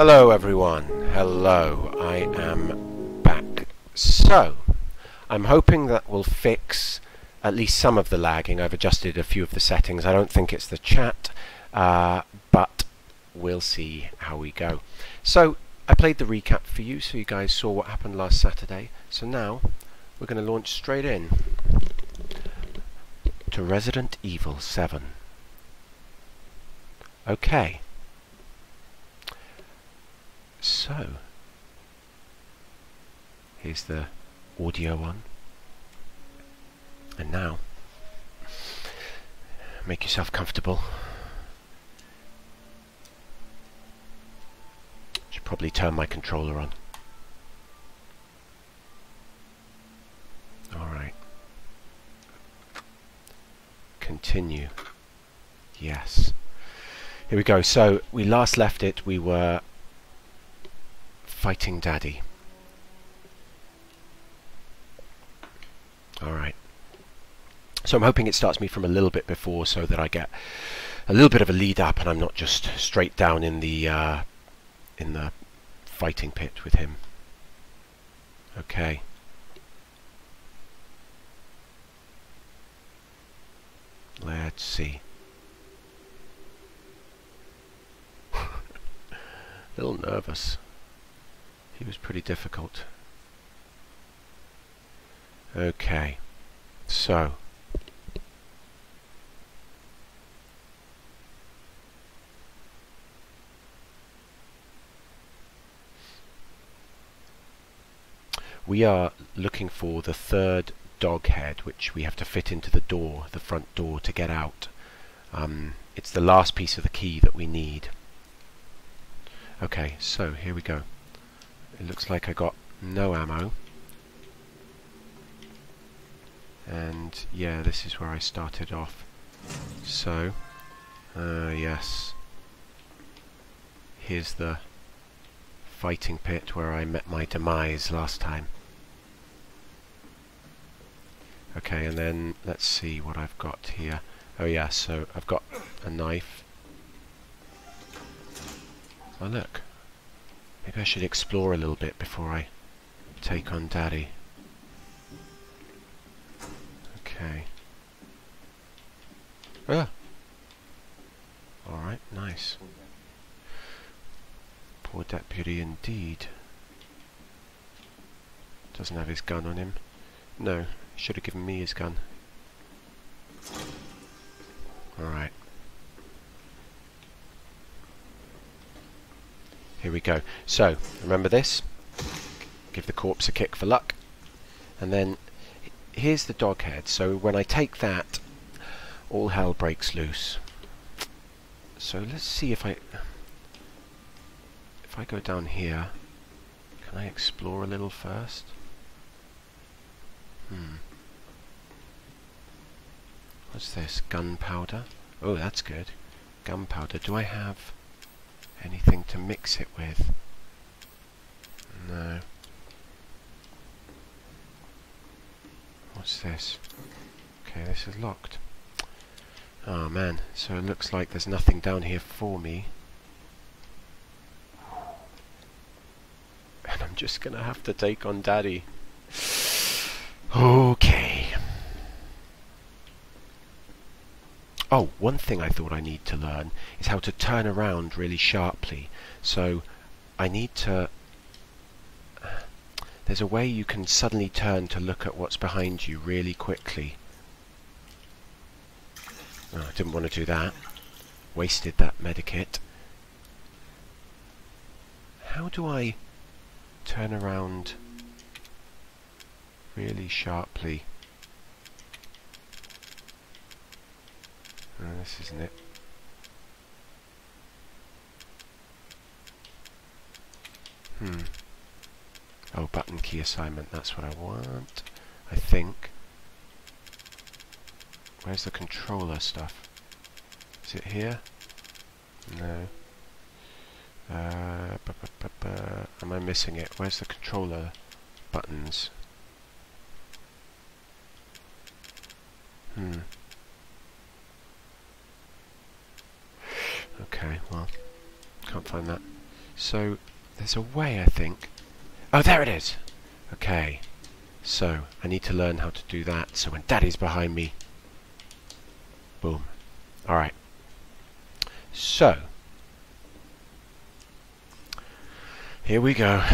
Hello everyone, hello, I am back. So, I'm hoping that will fix at least some of the lagging. I've adjusted a few of the settings. I don't think it's the chat, uh, but we'll see how we go. So, I played the recap for you so you guys saw what happened last Saturday. So now, we're going to launch straight in to Resident Evil 7. Okay. So, here's the audio one. And now, make yourself comfortable. Should probably turn my controller on. Alright. Continue. Yes. Here we go. So, we last left it, we were fighting Daddy. Alright. So I'm hoping it starts me from a little bit before so that I get a little bit of a lead up and I'm not just straight down in the uh, in the fighting pit with him. Okay. Let's see. a little nervous. He was pretty difficult. Okay, so we are looking for the third dog head which we have to fit into the door, the front door to get out. Um, it's the last piece of the key that we need. Okay, so here we go. It looks like I got no ammo. And yeah, this is where I started off. So, uh, yes. Here's the fighting pit where I met my demise last time. Okay, and then let's see what I've got here. Oh yeah, so I've got a knife. Oh look, Maybe I should explore a little bit before I take on Daddy. Okay. Ah! Alright, nice. Poor deputy indeed. Doesn't have his gun on him. No, should have given me his gun. Alright. Here we go. So, remember this. Give the corpse a kick for luck. And then, here's the dog head. So when I take that, all hell breaks loose. So let's see if I... If I go down here, can I explore a little first? Hmm. What's this? Gunpowder? Oh, that's good. Gunpowder. Do I have anything to mix it with? No. What's this? Okay, this is locked. Oh man, so it looks like there's nothing down here for me. And I'm just gonna have to take on Daddy. Okay. Oh, one thing I thought I need to learn is how to turn around really sharply. So I need to... There's a way you can suddenly turn to look at what's behind you really quickly. Oh, I didn't want to do that. Wasted that medikit. How do I turn around really sharply? This isn't it. Hmm. Oh, button key assignment, that's what I want. I think. Where's the controller stuff? Is it here? No. Uh, am I missing it? Where's the controller buttons? Hmm. Okay, well, can't find that. So, there's a way, I think. Oh, there it is! Okay. So, I need to learn how to do that, so when Daddy's behind me... Boom. Alright. So... Here we go.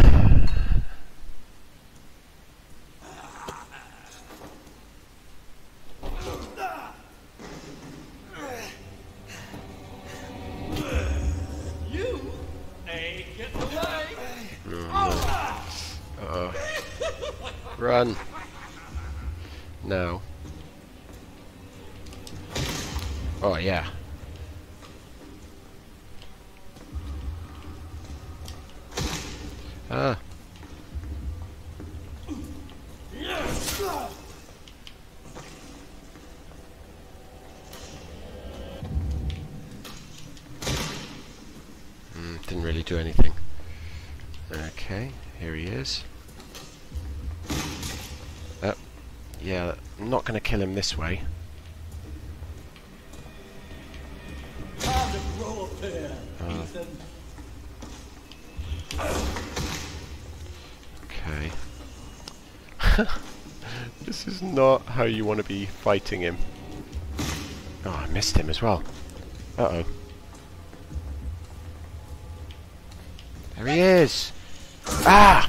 Run. No. Oh, yeah. Ah. Didn't really do anything. Okay, here he is. Yeah, I'm not going to kill him this way. Uh, okay. this is not how you want to be fighting him. Oh, I missed him as well. Uh-oh. There he is! Ah!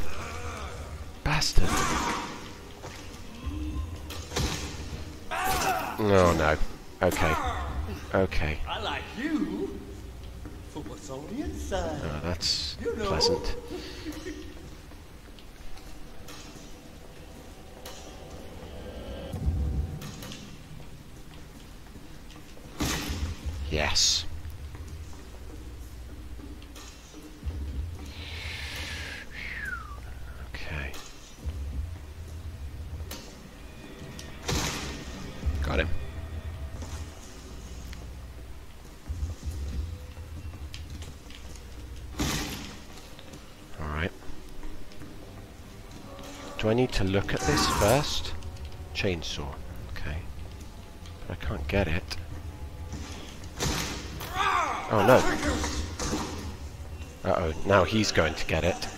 Oh no. Okay. Okay. I like you for what's on the inside. Oh, that's You know. pleasant. Yes. Do I need to look at this first? Chainsaw. Okay. But I can't get it. Oh no. Uh oh, now he's going to get it.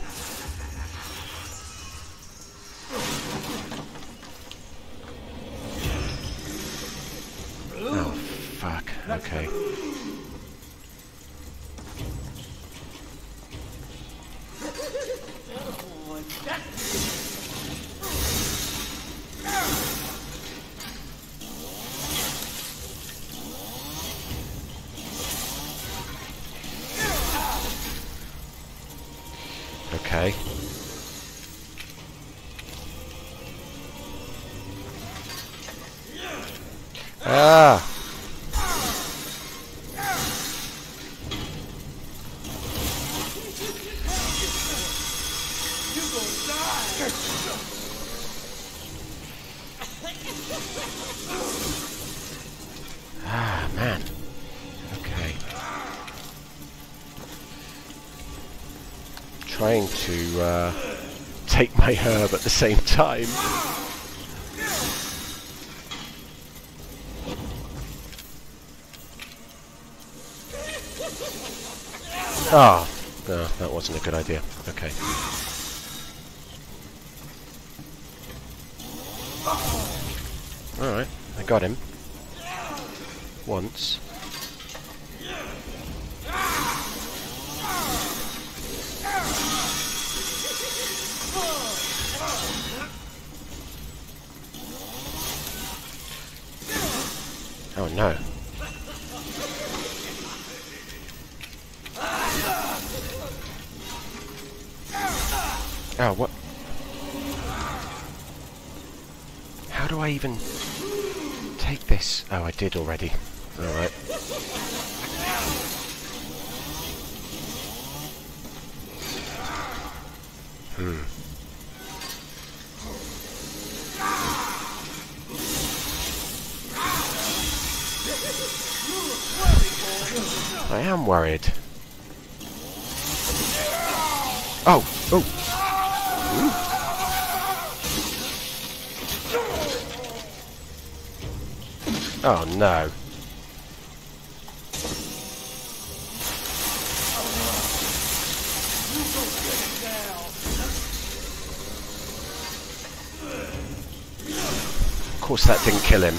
Time. Ah, no, that wasn't a good idea. Okay. Alright, I got him. Once. Oh, what? How do I even take this? Oh, I did already. Alright. Hmm. I am worried. Oh, oh. Oh no. Of course that didn't kill him.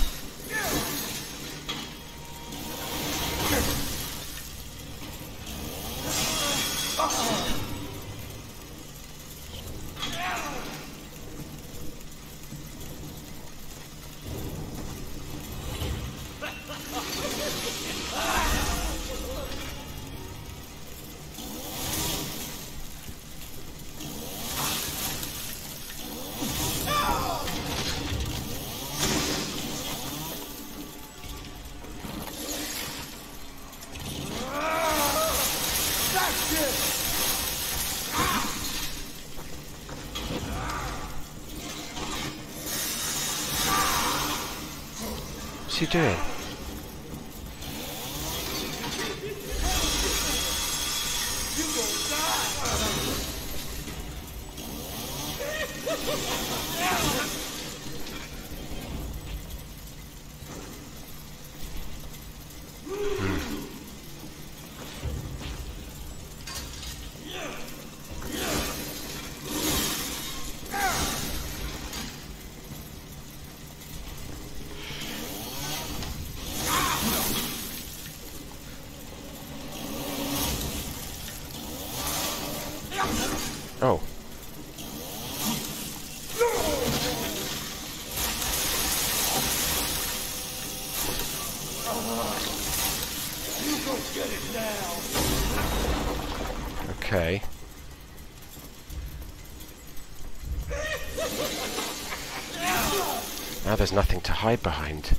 Behind.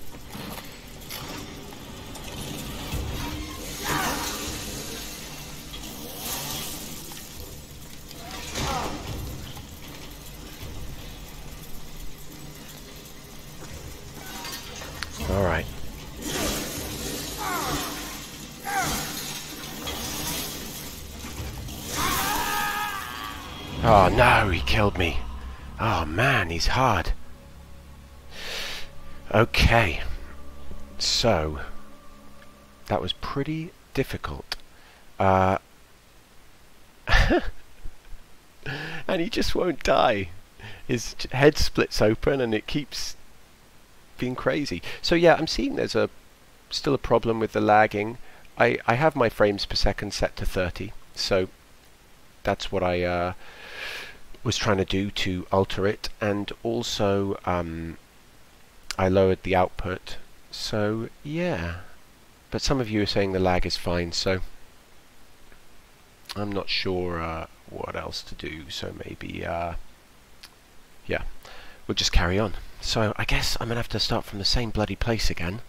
All right. Oh no, he killed me. Oh man, he's hard. Okay. So, that was pretty difficult. Uh, and he just won't die. His head splits open and it keeps being crazy. So yeah, I'm seeing there's a still a problem with the lagging. I, I have my frames per second set to 30, so that's what I uh, was trying to do to alter it, and also um, I lowered the output. So yeah, but some of you are saying the lag is fine, so I'm not sure uh, what else to do. So maybe uh, yeah, we'll just carry on. So I guess I'm gonna have to start from the same bloody place again.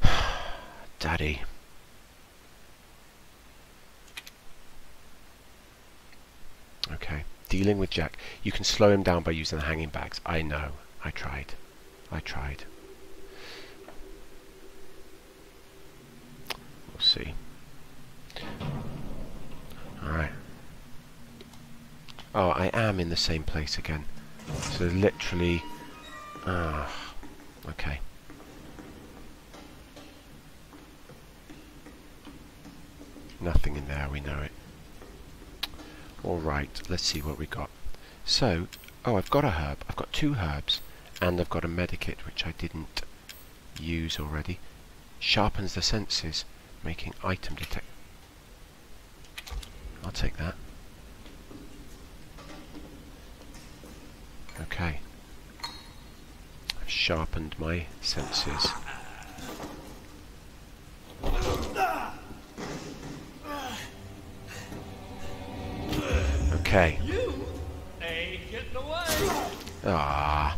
Daddy. Okay, dealing with Jack. You can slow him down by using the hanging bags. I know. I tried. I tried. We'll see. Alright. Oh, I am in the same place again. So literally... Ah, okay. Nothing in there, we know it. Alright, let's see what we got. So, oh, I've got a herb. I've got two herbs, and I've got a medikit which I didn't use already. Sharpens the senses, making item detect. I'll take that. Okay. I've sharpened my senses. Okay. You ain't getting away. Ah.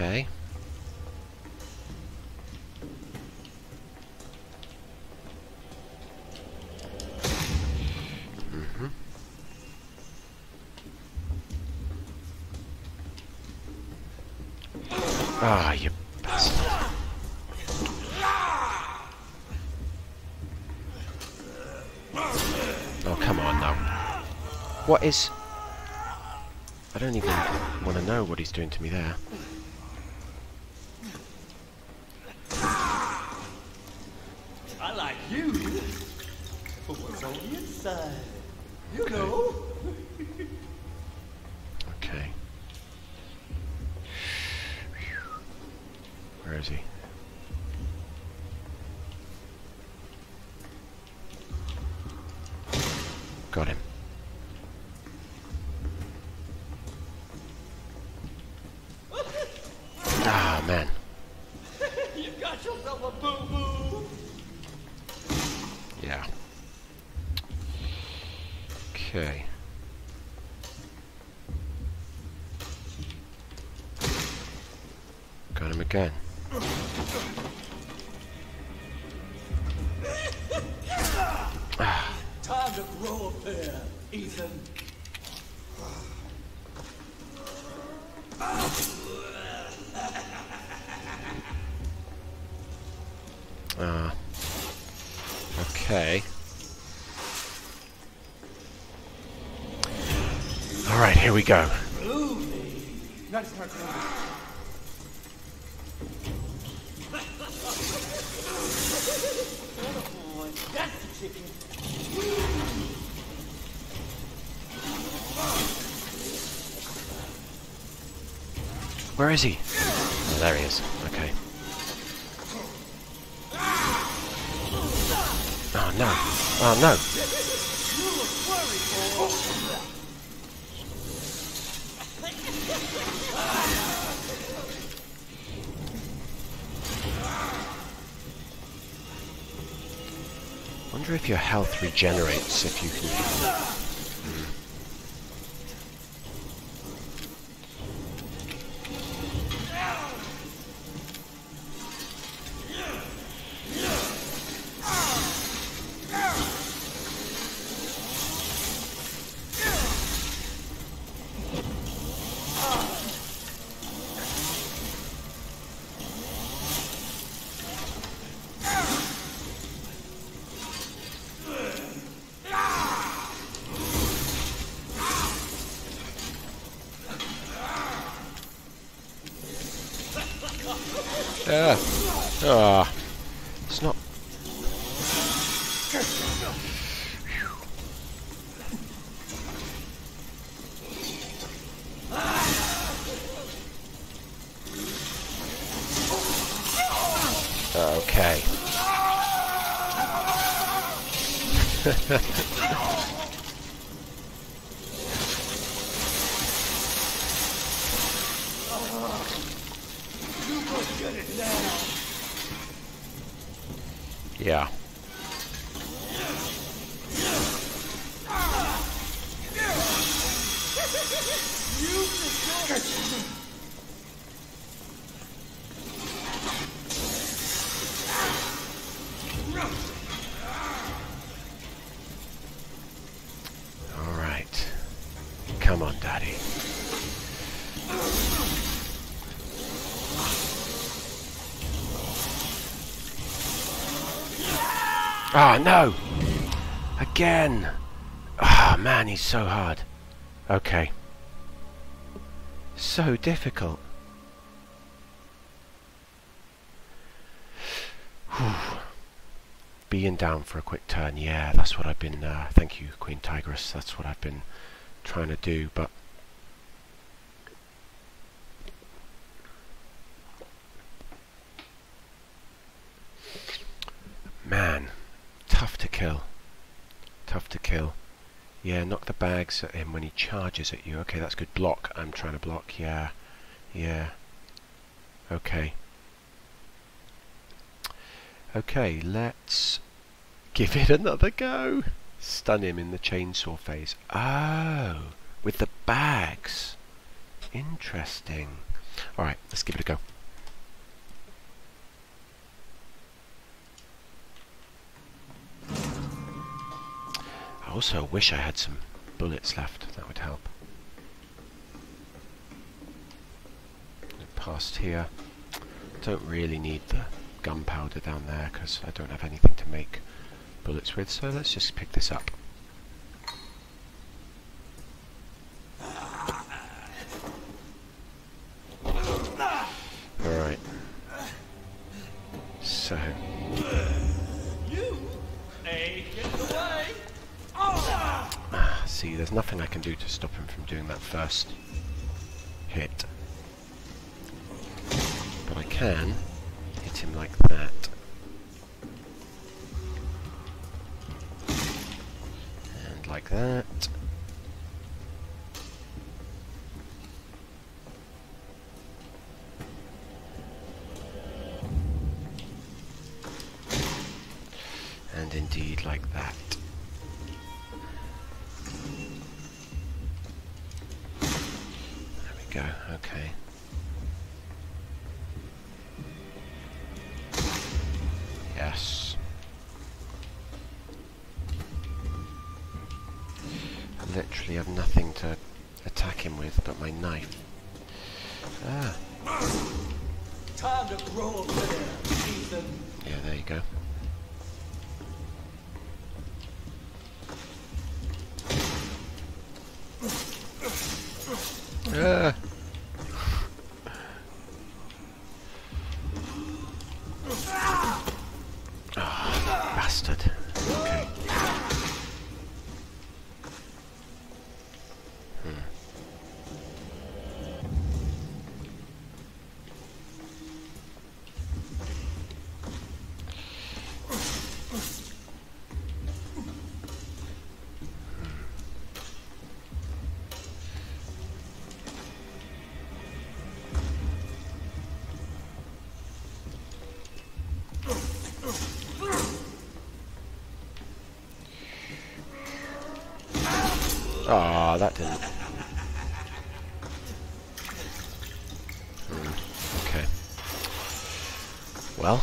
Okay. Mhm. Ah, you bastard. Oh, come on now. What is... I don't even want to know what he's doing to me there. The chicken. Where is he? Oh, there he is. Okay. Oh no. Oh no. Wonder if your health regenerates if you can. Ah. Ah. It's not. Okay. Yeah. All right. Come on, Daddy. Ah, no! Again! Ah, man, he's so hard. Okay. So difficult. Whew. Being down for a quick turn, yeah, that's what I've been, uh, thank you, Queen Tigress, that's what I've been trying to do, but... Man, tough to kill. Tough to kill. Yeah, knock the bags at him when he charges at you. Okay, that's good. Block. I'm trying to block. Yeah. Yeah. Okay. Okay, let's give it another go. Stun him in the chainsaw phase. Oh, with the bags. Interesting. Alright, let's give it a go. I also wish I had some bullets left. That would help. Past here. Don't really need the gunpowder down there because I don't have anything to make bullets with. So let's just pick this up. Alright. So. You Hey, get away! Ah, see, there's nothing I can do to stop him from doing that first hit. But I can hit him like that. And like that. I have nothing to attack him with but my knife. Ah, Time to grow up there, yeah, there you go. Ah, that didn't. Hmm, okay. Well.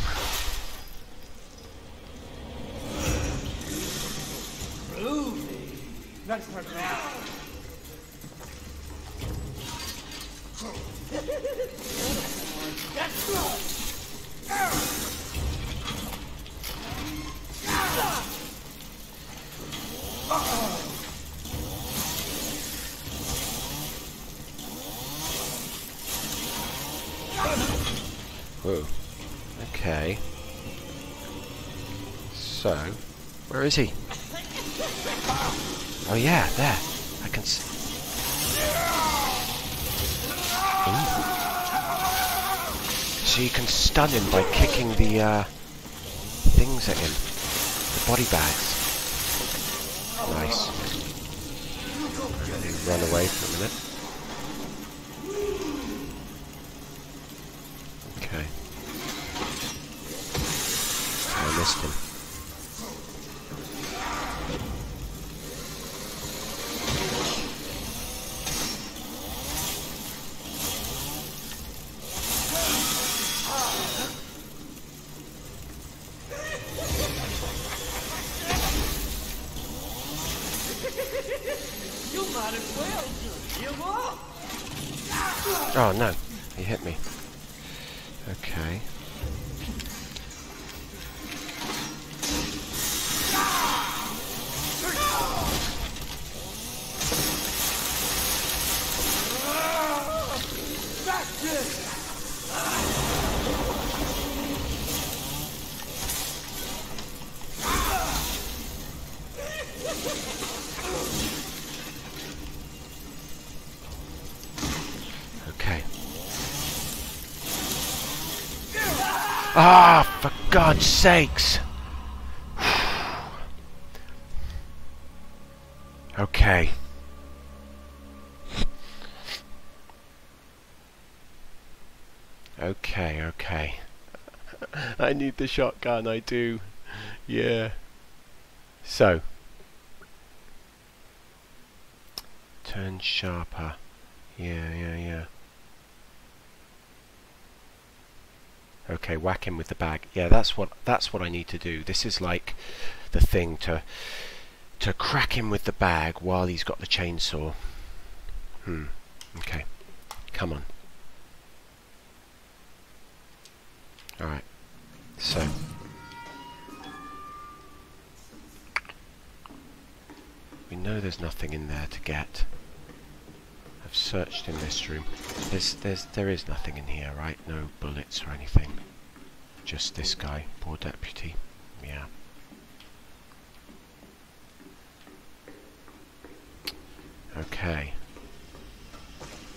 That's for now. whoa. Okay. So, where is he? Oh yeah, there. I can see. So you can stun him by kicking the uh, things at him. The body bags. Nice. Run away for a minute. Okay. I missed him. You might as well just give up. Oh no, he hit me. Okay. That's it. Okay. Ah, for God's sakes! okay. Okay, okay. I need the shotgun, I do. Yeah. So. Turn sharper. Yeah, yeah, yeah. Okay, whack him with the bag. Yeah, that's what that's what I need to do. This is like the thing to to crack him with the bag while he's got the chainsaw. Hmm. Okay. Come on. Alright. So. We know there's nothing in there to get. I've searched in this room. There's, there's, there is nothing in here, right? No bullets or anything. Just this guy, poor deputy. Yeah. Okay.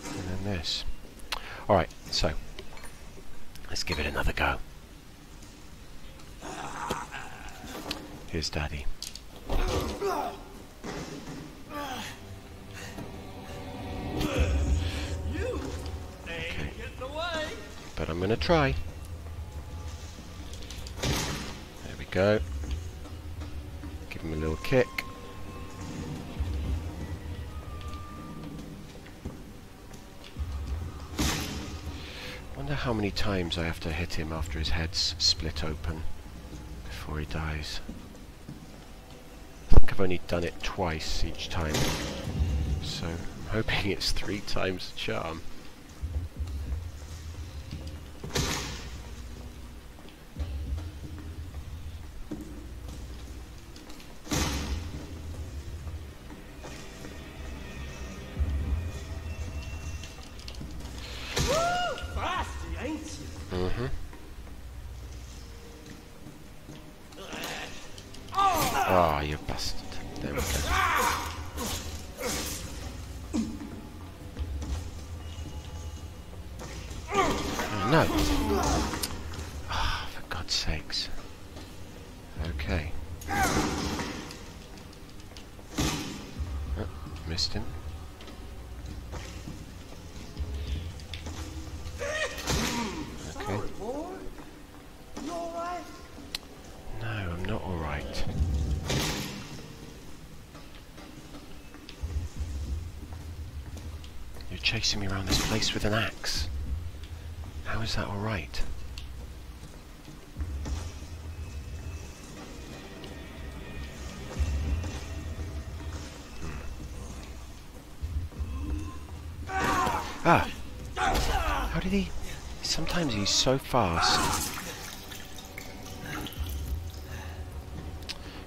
And then this. Alright, so. Let's give it another go. Here's Daddy. But I'm gonna try. There we go. Give him a little kick. Wonder how many times I have to hit him after his head's split open before he dies. I think I've only done it twice each time. So I'm hoping it's three times the charm. Chasing me around this place with an axe. How is that alright? Ah! How did he... Sometimes he's so fast.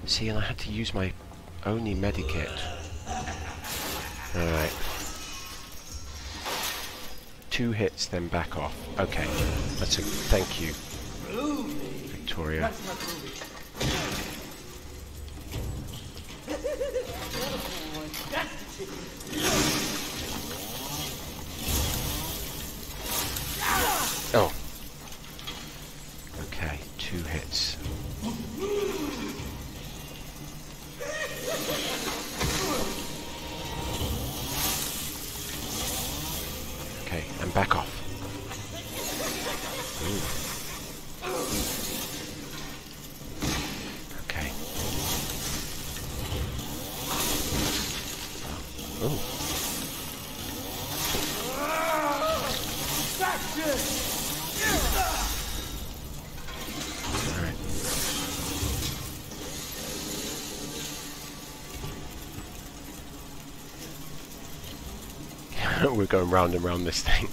See, and I had to use my only medikit. Alright. Two hits, then back off. Okay. That's a thank you, Victoria. That's not moving. That's the chicken. Oh. Okay, two hits. Okay, and back off. Ooh. Okay. Oh. That's it. Alright. We're going round and round this thing.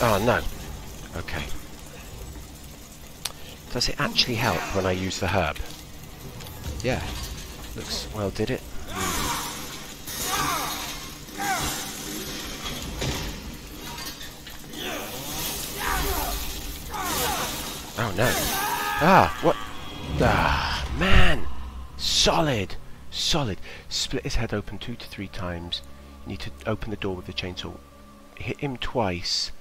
oh no. Okay. Does it actually help when I use the herb? Yeah. Looks well, did it? Ah, what? Ah, man. Solid. Solid. Split his head open two to three times. You need to open the door with the chainsaw. Hit him twice.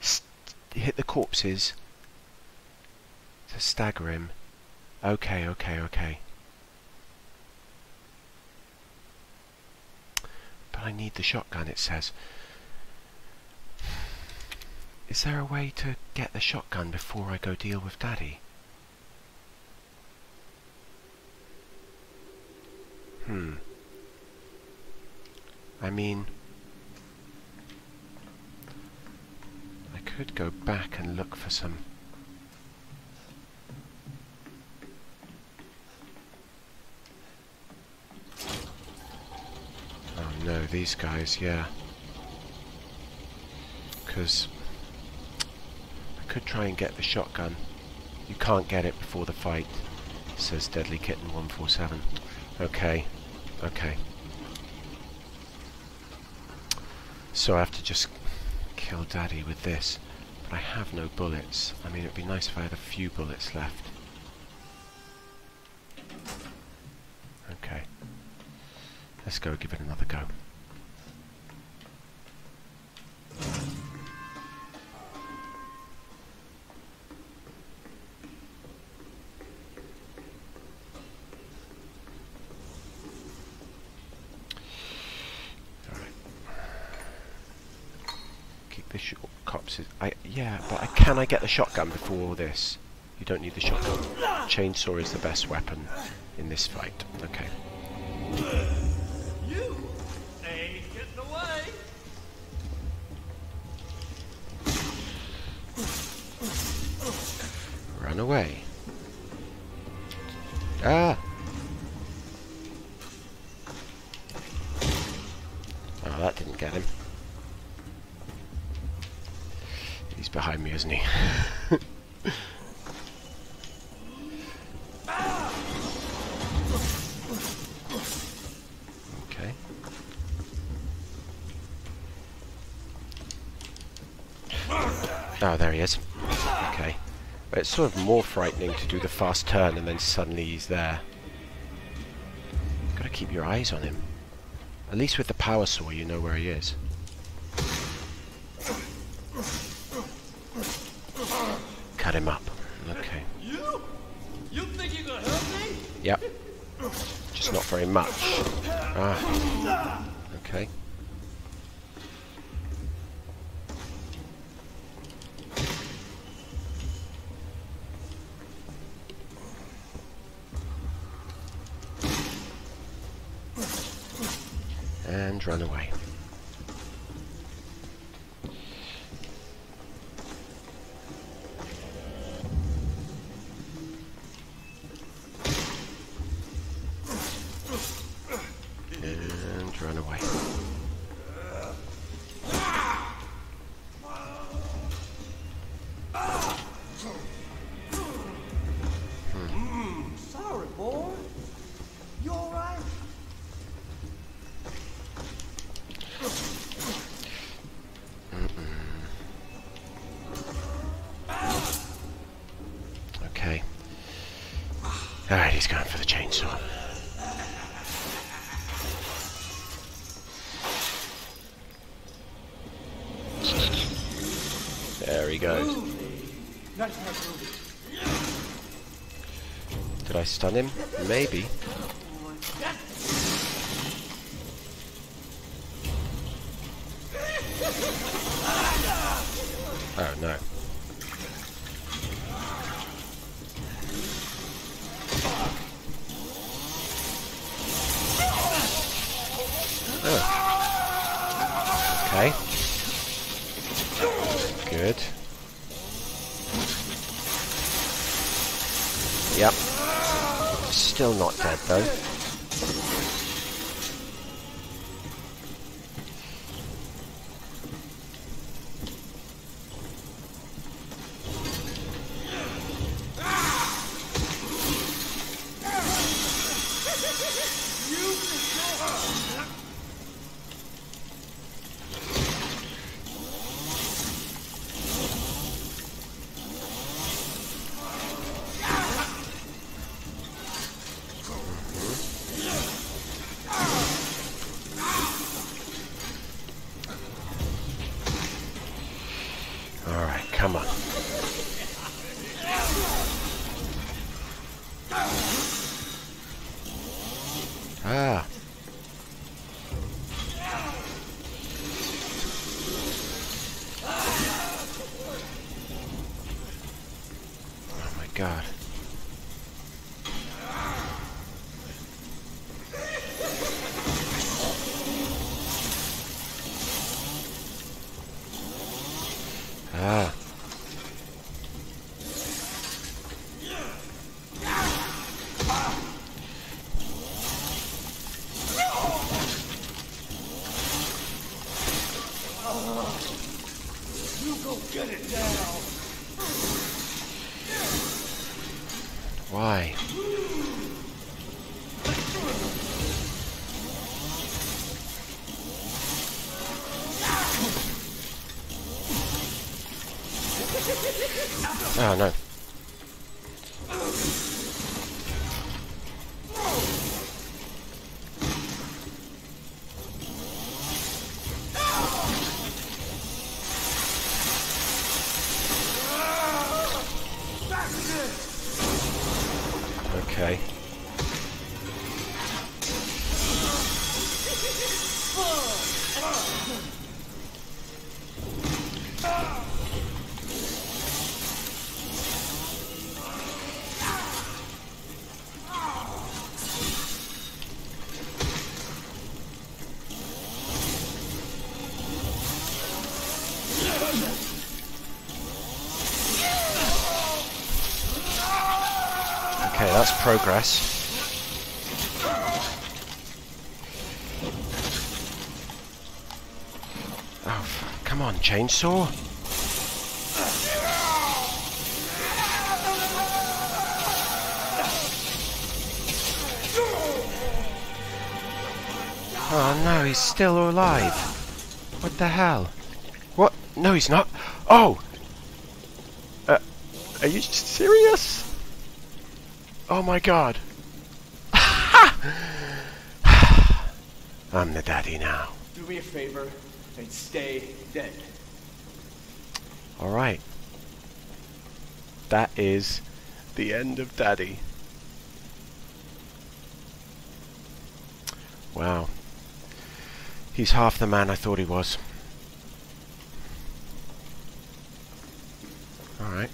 St hit the corpses. To stagger him. Okay, okay, okay. But I need the shotgun, it says. Is there a way to get the shotgun before I go deal with Daddy? Hmm. I mean... I could go back and look for some... Oh no, these guys, yeah. Because could try and get the shotgun. You can't get it before the fight, says Deadly Kitten 147. Okay, okay. So I have to just kill Daddy with this. But I have no bullets. I mean, it'd be nice if I had a few bullets left. Okay. Let's go give it another go. I, get the shotgun before this? You don't need the shotgun. Chainsaw is the best weapon in this fight. Okay. Sort of more frightening to do the fast turn and then suddenly he's there. Gotta keep your eyes on him. At least with the power saw you know where he is. Cut him up. Okay. You? You think you gonna help me? Yep. Just not very much. Ah. Okay. Run away. Stun him? Maybe. Oh no. Oh. Okay. Good. Yep. Still not dead though. That's progress. Oh, come on, chainsaw. Oh no, he's still alive. What the hell? What? No, he's not. Oh! Uh, are you serious? Oh my god. I'm the daddy now. Do me a favor and stay dead. Alright. That is the end of daddy. Wow. He's half the man I thought he was. Alright.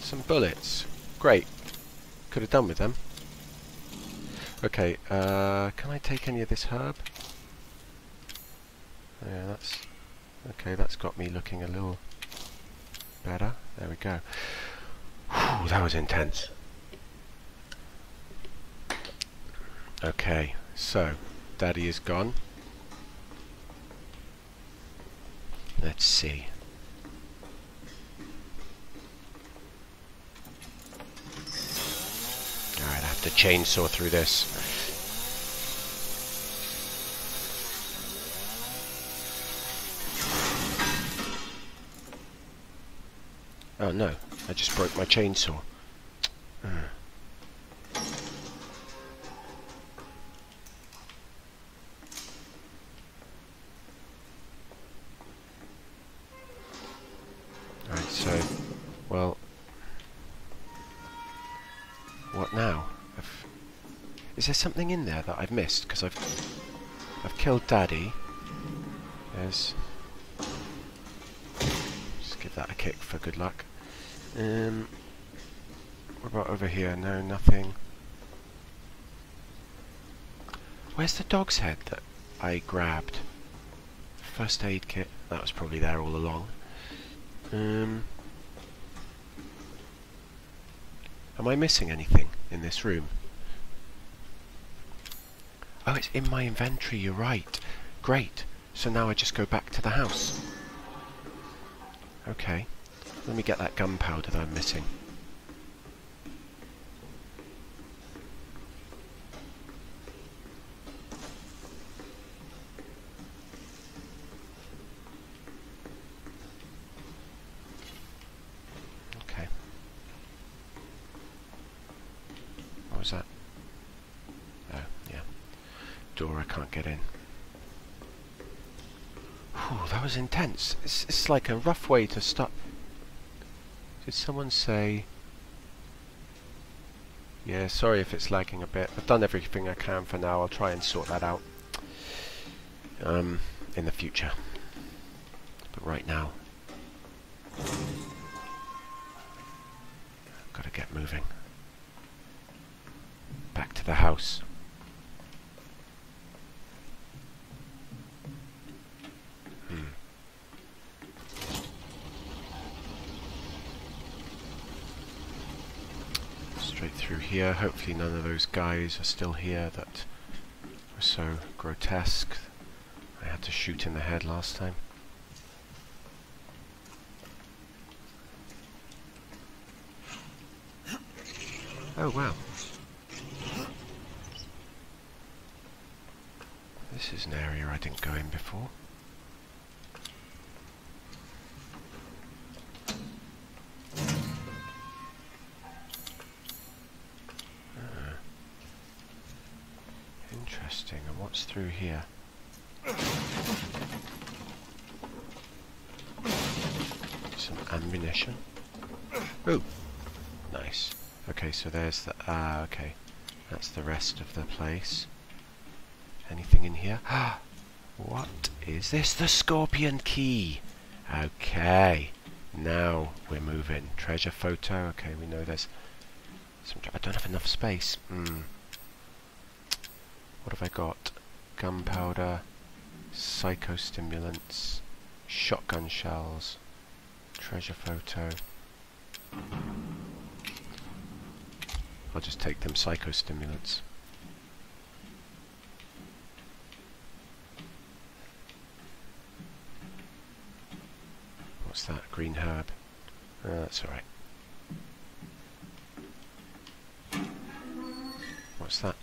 Some bullets. Great. Could have done with them. Okay, uh, can I take any of this herb? Yeah, that's... Okay, that's got me looking a little better. There we go. Whew, that was intense. Okay, so, Daddy is gone. Let's see. To chainsaw through this. Oh no, I just broke my chainsaw. Is there something in there that I've missed? Because I've, I've killed Daddy. There's, just give that a kick for good luck. Um, what about over here? No, nothing. Where's the dog's head that I grabbed? First aid kit. That was probably there all along. Um, am I missing anything in this room? Oh, it's in my inventory, you're right. Great. So now I just go back to the house. Okay. Let me get that gunpowder that I'm missing. Okay. What was that? Door I can't get in. Whew, that was intense. It's, it's like a rough way to stop. Did someone say... Yeah, sorry if it's lagging a bit. I've done everything I can for now. I'll try and sort that out um, in the future. But right now, gotta get moving. Back to the house. Hmm. Straight through here. Hopefully none of those guys are still here that were so grotesque. I had to shoot in the head last time. Oh wow. This is an area I didn't go in before. Ah. Interesting, and what's through here? Some ammunition. Ooh, nice. Okay, so there's the... Ah, okay. That's the rest of the place. Anything in here? Ah! what is this? The scorpion key! Okay. Now we're moving. Treasure photo. Okay, we know there's some... I don't have enough space. Hmm. What have I got? Gunpowder, psychostimulants, shotgun shells, treasure photo. I'll just take them psychostimulants. What's that? Green herb. Uh, that's alright. What's that?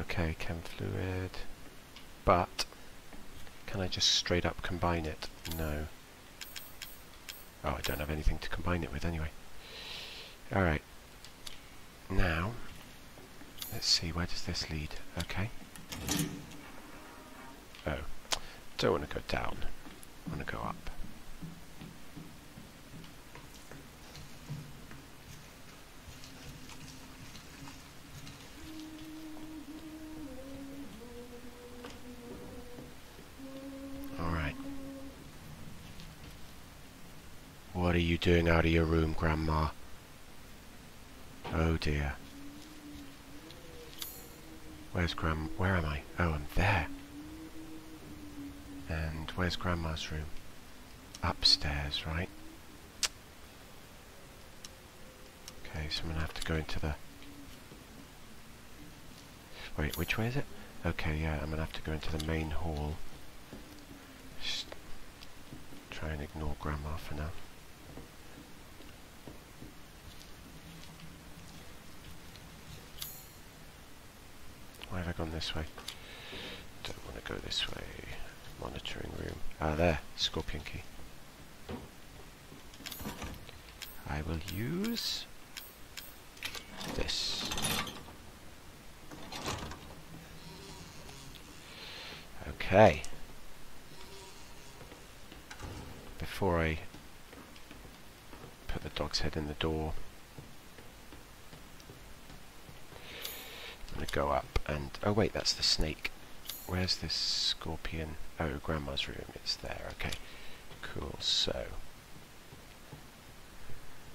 Okay, chem fluid. But, can I just straight up combine it? No. Oh, I don't have anything to combine it with anyway. Alright. Now, let's see, where does this lead? Okay. Oh, don't want to go down. I want to go up. Alright. What are you doing out of your room, Grandma? Oh dear. Where's Gram... Where am I? Oh, I'm there. And where's Grandma's room? Upstairs, right? Okay, so I'm going to have to go into the... Wait, which way is it? Okay, yeah, I'm going to have to go into the main hall. Just try and ignore Grandma for now. Why have I gone this way? Don't want to go this way. Monitoring room. Ah, there. Scorpion key. I will use this. Okay. Before I put the dog's head in the door, I'm going to go up and... Oh wait, that's the snake. Where's this scorpion? Oh, Grandma's room. It's there. Okay. Cool. So...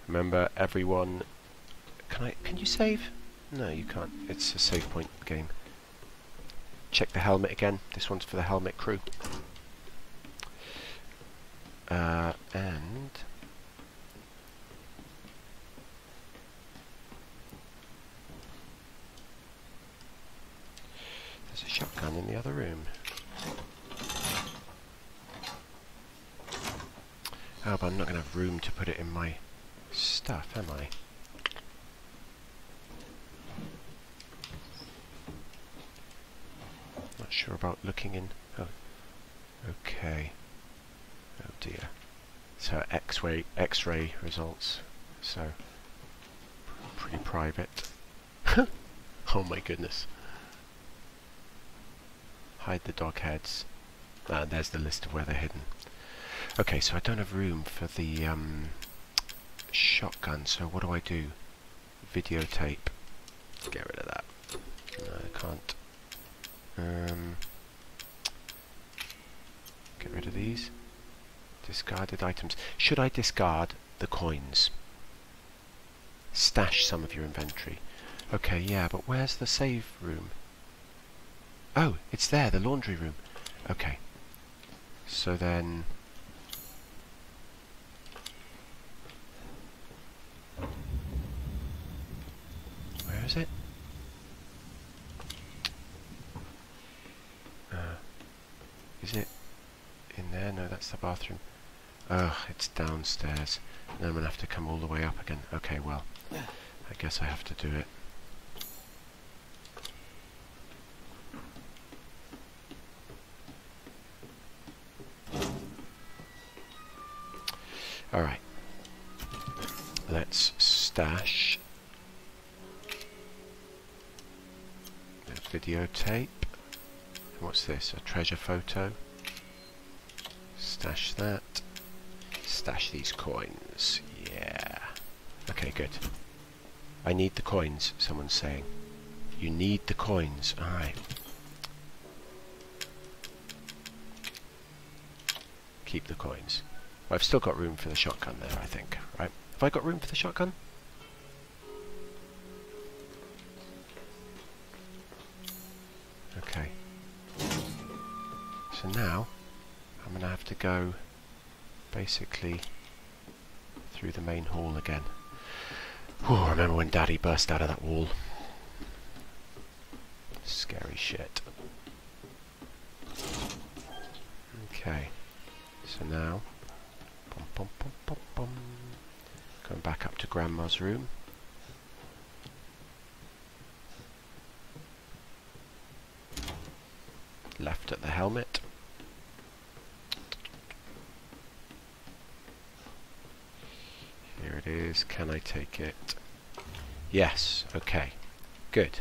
Remember, everyone... Can I... Can you save? No, you can't. It's a save point game. Check the helmet again. This one's for the helmet crew. Uh, and... There's a shotgun in the other room. Oh, but I'm not going to have room to put it in my stuff, am I? Not sure about looking in. Oh, okay. Oh dear. So X-ray, X-ray results. So pretty private. oh my goodness. Hide the dog heads. Ah, there's the list of where they're hidden. Okay, so I don't have room for the um, shotgun, so what do I do? Videotape. Get rid of that. No, I can't. Um, get rid of these. Discarded items. Should I discard the coins? Stash some of your inventory. Okay, yeah, but where's the save room? Oh, it's there, the laundry room. Okay. So then... Where is it? Uh, is it in there? No, that's the bathroom. Ugh, it's downstairs. Then I'm going to have to come all the way up again. Okay, well, I guess I have to do it. Alright. Let's stash the videotape. What's this? A treasure photo. Stash that. Stash these coins. Yeah. Okay, good. I need the coins, someone's saying. You need the coins. Alright. Keep the coins. I've still got room for the shotgun there, I think. Right? Have I got room for the shotgun? Okay. So now, I'm going to have to go basically through the main hall again. Whew, I remember when Daddy burst out of that wall. Scary shit. Okay. So now, bum, bum, bum, going back up to Grandma's room. Left at the helmet. Here it is. Can I take it? Yes. Okay. Good.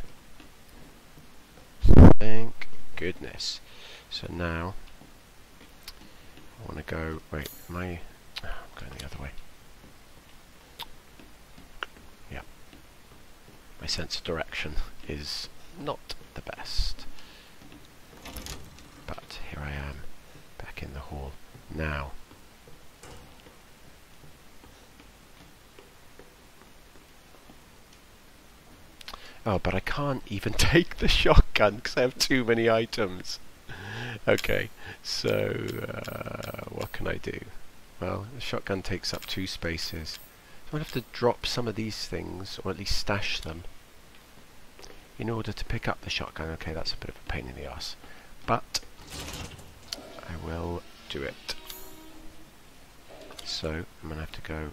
Thank goodness. So now I want to go. Wait, I'm going the other way. Yeah. My sense of direction is not the best. But here I am, back in the hall. Now. Oh, but I can't even take the shotgun because I have too many items. okay, so uh, what can I do? Well, the shotgun takes up two spaces. So I'll have to drop some of these things, or at least stash them, in order to pick up the shotgun. Okay, that's a bit of a pain in the ass. But, I will do it. So, I'm going to have to go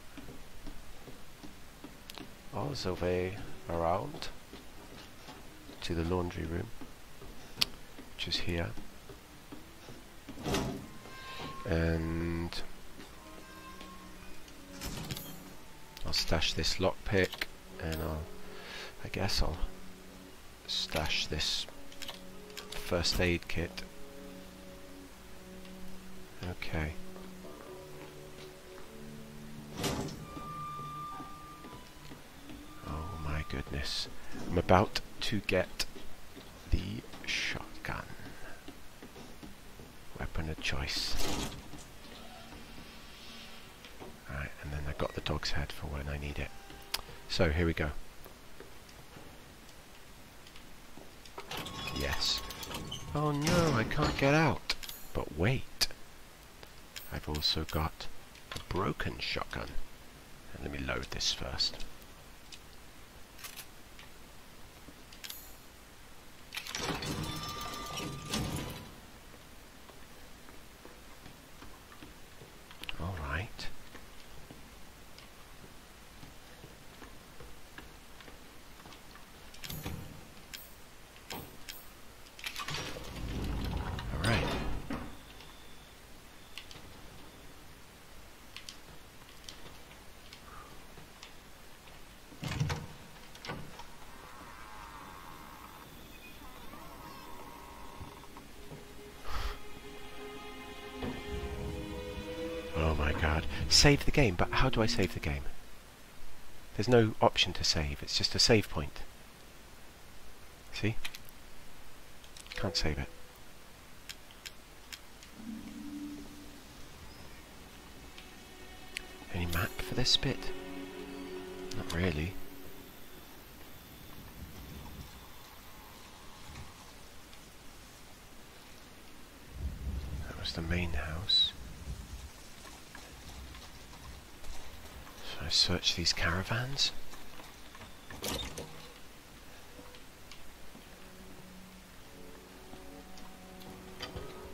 all the way around to the laundry room, which is here. And stash this lockpick, and I'll, I guess I'll stash this first aid kit. Okay. Oh my goodness. I'm about to get the shotgun. Weapon of choice. Alright, and then I've got the dog's head for when I need it. So, here we go. Yes. Oh no, I can't get out. But wait. I've also got a broken shotgun. And let me load this first. Alright. Alright. Oh my god. Save the game, but how do I save the game? There's no option to save, it's just a save point. See? Can't save it. Any map for this bit? Not really. That was the main house. Should I search these caravans?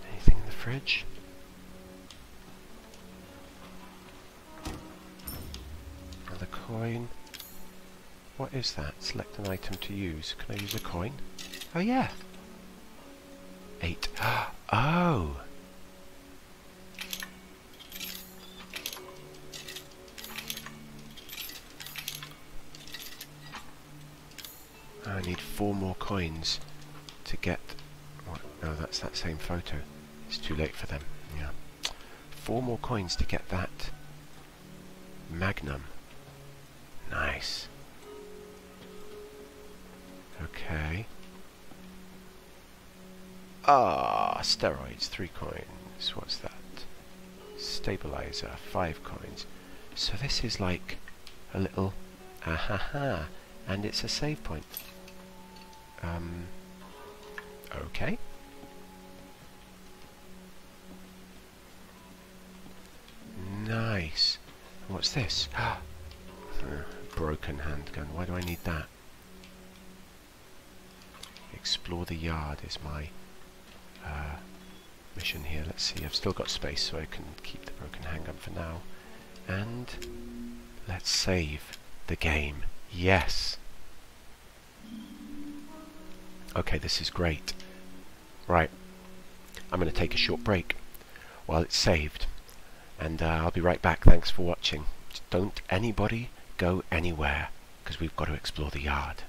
Anything in the fridge? Another coin. What is that? Select an item to use. Can I use a coin? Oh yeah. Eight. Oh! I need four more coins to get... What? No, that's that same photo. It's too late for them. Yeah. Four more coins to get that Magnum. Nice. Okay. Ah, steroids, three coins. What's that? Stabilizer, five coins. So this is like a little Ah ha ahaha, and it's a save point. Um, okay. Nice. What's this? Ah, broken handgun. Why do I need that? Explore the yard is my uh, mission here. Let's see, I've still got space so I can keep the broken handgun for now. And let's save the game. Yes! Okay, this is great. Right, I'm going to take a short break while it's saved. And uh, I'll be right back. Thanks for watching. Don't anybody go anywhere, because we've got to explore the yard.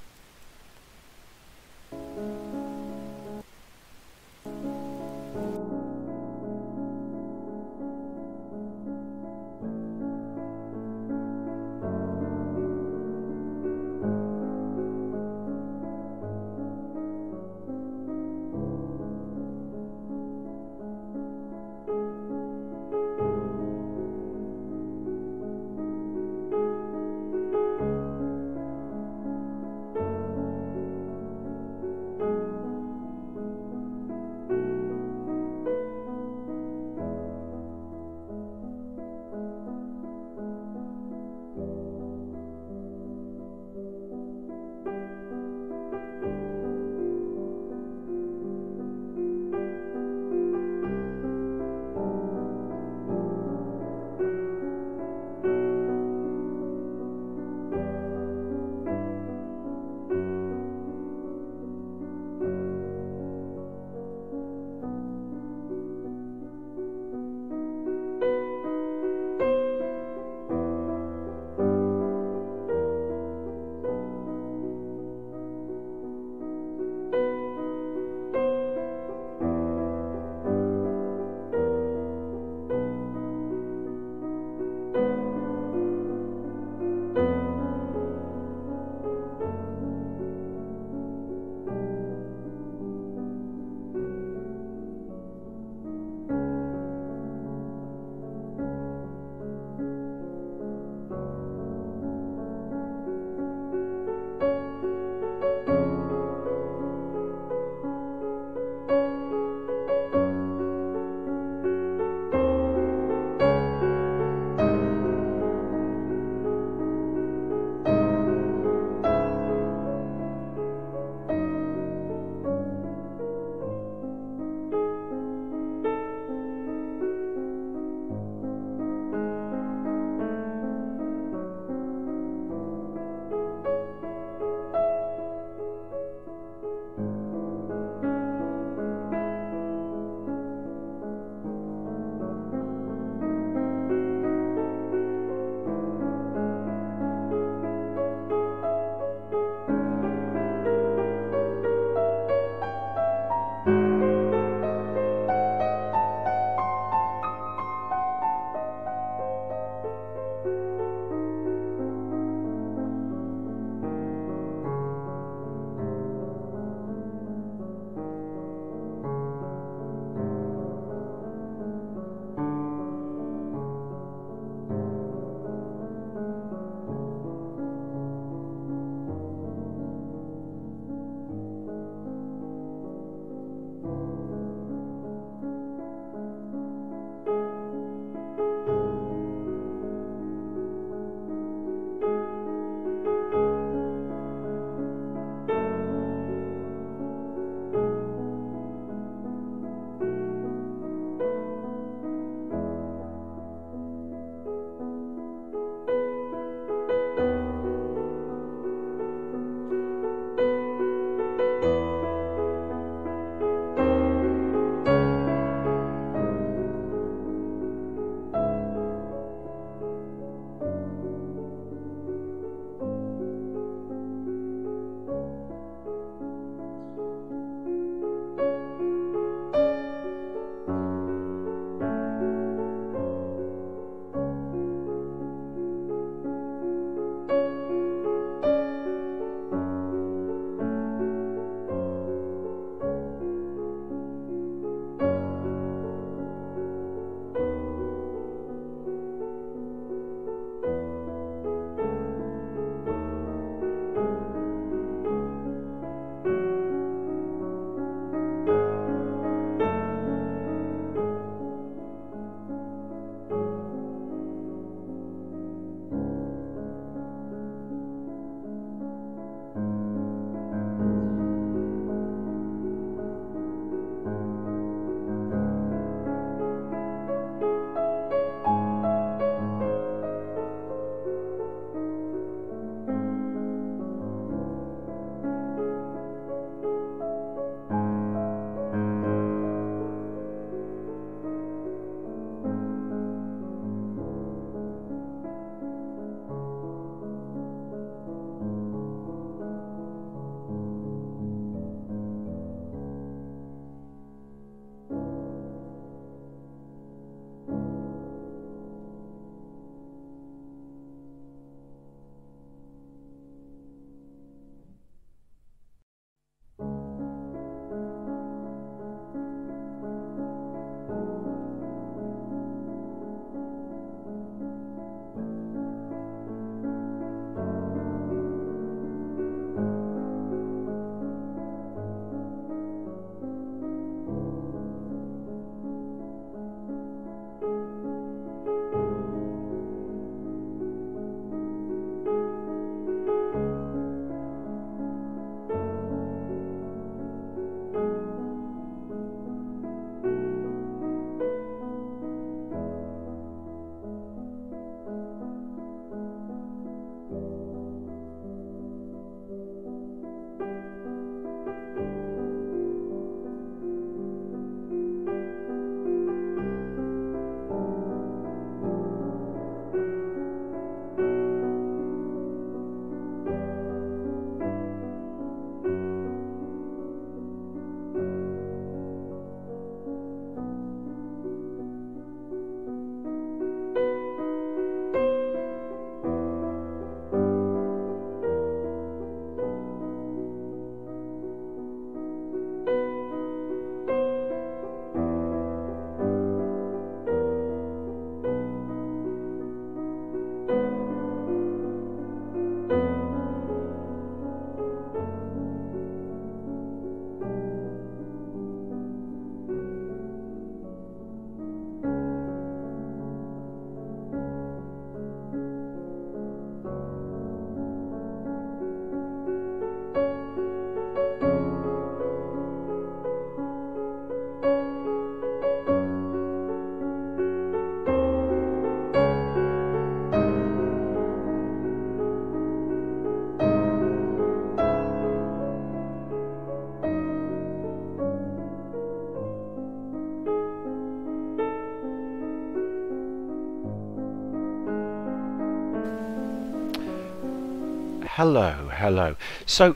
Hello, hello. So,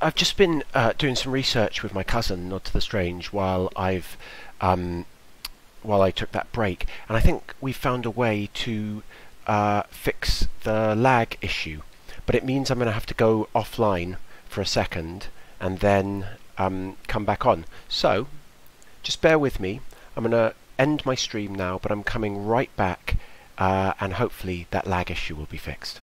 I've just been uh, doing some research with my cousin, Nod to the Strange, while I've um, while I took that break, and I think we found a way to uh, fix the lag issue. But it means I'm going to have to go offline for a second and then um, come back on. So, just bear with me. I'm going to end my stream now, but I'm coming right back, uh, and hopefully that lag issue will be fixed.